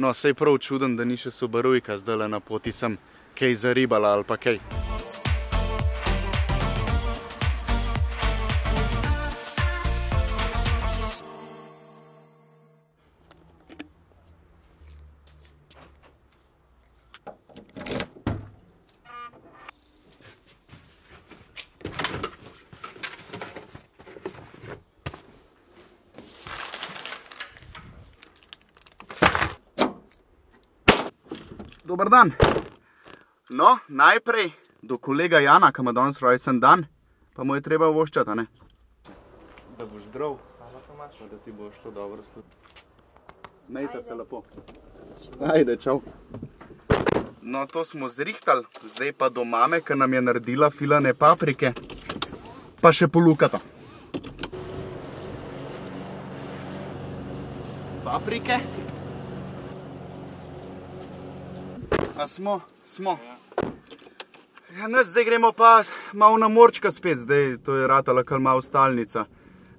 No, sej prav čuden, da ni še Subarujka zdaj na poti sem kaj zaribala ali pa kaj. Dober dan. No, najprej do kolega Jana, ki ima danes rojsten dan, pa mu je treba voščati, a ne? Da boš zdrav, pa da ti bo šlo dobro. Mejte se lepo. Ajde, čau. No, to smo zrihtali, zdaj pa do mame, ki nam je naredila filane paprike, pa še polukata. Paprike. A smo, smo. Ja, ne, zdaj gremo pa malo na morčka spet, zdaj to je ratala kar malo stalnica.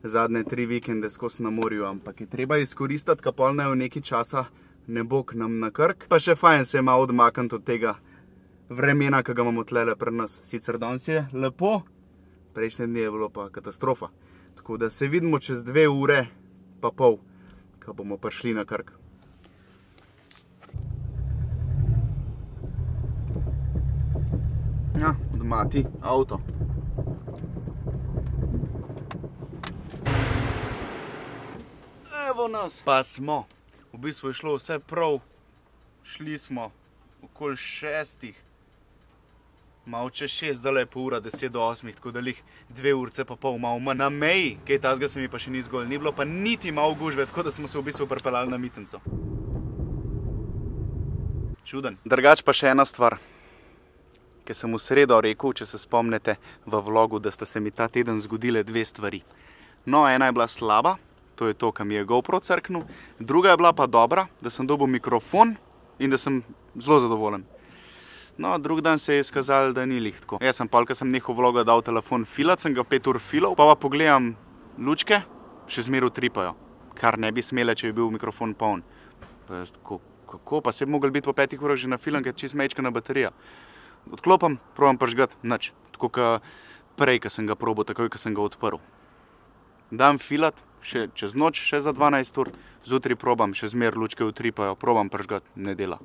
Zadnje tri vikende skozi na morju, ampak je treba izkoristiti, ka pol v neki časa ne bo k nam na krk. Pa še fajn se je malo odmakniti od tega vremena, ki ga imamo tlele pri nas. Sicer danes je lepo, prejšnje dni je bilo pa katastrofa. Tako da se vidimo čez dve ure pa pol, ko bomo prišli na krk. Ja, od mati avto. Evo nas. Pa smo. V bistvu je šlo vse prav. Šli smo okoli šestih. Malo čez šest, zdaj je pa ura deset do osmih, tako da lih dve urce pa pol malo manj na meji. Kaj tazga se mi pa še ni zgolj. Ni bilo pa niti malo gužve, tako da smo se v bistvu pripeljali na mitinco. Čuden. Drugač pa še ena stvar ki sem v sredo rekel, če se spomnite v vlogu, da sta se mi ta teden zgodile dve stvari. No, ena je bila slaba, to je to, kar mi je GoPro crknil, druga je bila pa dobra, da sem dobil mikrofon in da sem zelo zadovoljen. No, drug dan se je izkazalo, da ni lihtko. Jaz sem pa, ker sem nehal vlogo dal telefon filat, sem ga pet ur filal, pa pa pogledam lučke, še zmeru tripajo, kar ne bi smele, če bi bil mikrofon poln. Pa jaz tako, kako, pa se bi mogli biti po petih urah že na filam, ker čist mečka na baterija odklopim, probam prižgati nič. Tako kot prej, ko sem ga probil, takoj, ko sem ga odprl. Dam filat, še čez noč, še za 12 ur, zjutraj probam, še zmer lučke utripajo, probam prižgati, ne dela.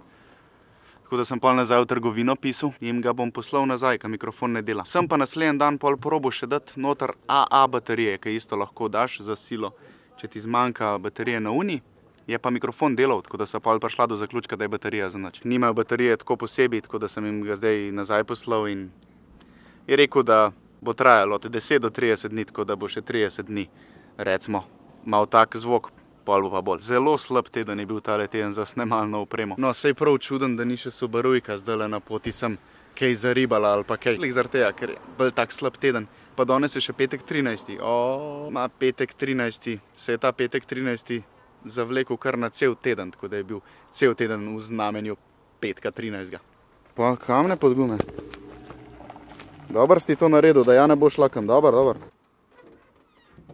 Tako da sem pol nazaj v trgovino pisal in ga bom poslal nazaj, ker mikrofon ne dela. Sem pa naslednji dan pol probo še dati noter AA baterije, ki isto lahko daš za silo, če ti zmanjka baterije na uni. Je pa mikrofon delal, tako da so pa prišla do zaključka, da je baterija za nič. Nimajo baterije tako posebej, tako da sem jim ga zdaj nazaj poslal in je rekel, da bo trajalo od 10 do 30 dni, tako da bo še 30 dni, recimo, mal tak zvok, pol bo pa bolj. Zelo slab teden je bil tale teden za snemalno opremo. No, sej prav čuden, da ni še Subarujka zdaj na poti sem kaj zaribala ali pa kaj. Lih zaradi tega, ker je bolj tak slab teden. Pa danes je še petek 13. O, ma petek 13. Se je ta petek 13 zavlekel kar na cel teden, tako da je bil cel teden v znamenju petka 13. Pa kamne pod gume. Dobro si to naredil, da ja ne boš lakem. Dobar, dobar.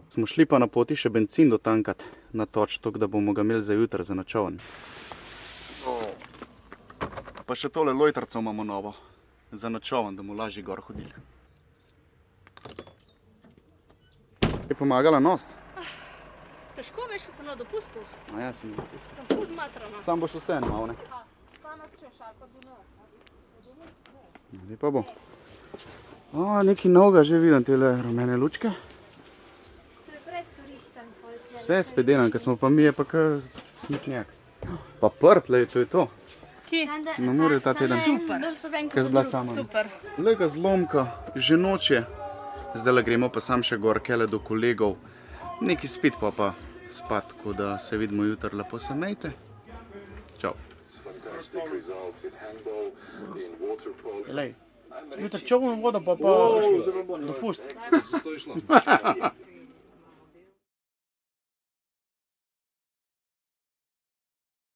Smo šli pa na poti še benzin dotankat na toč, tako da bomo ga imeli za jutr za načovan. Pa še tole lojtrco imamo novo, za načovan, da mu lažje gor hodili. Je pomagala nost? Veš, sem na dopustu. A ja, sem na dopustu. Sem ful zmatrana. Sam boš vse malo, ne? Pa nas češ ali pa do nas. Lepa bo. O, nekaj novega že vidim, tele rumene lučke. Prej so rihtali poletje. Vse je spedenan, ker smo pa mi je pa kar smetnjak. Pa prt, lej, to je to. Kje? Na morju ta teden. Super. Kaj zbila sama? Super. Lega zlomka, že noč je. Zdaj le gremo pa sam še gor, kele do kolegov. Neki spit pa pa spat, tako da se vidimo jutr, lepo se mejte. Čau. Lej, jutri čovno vodo pa pa dopust.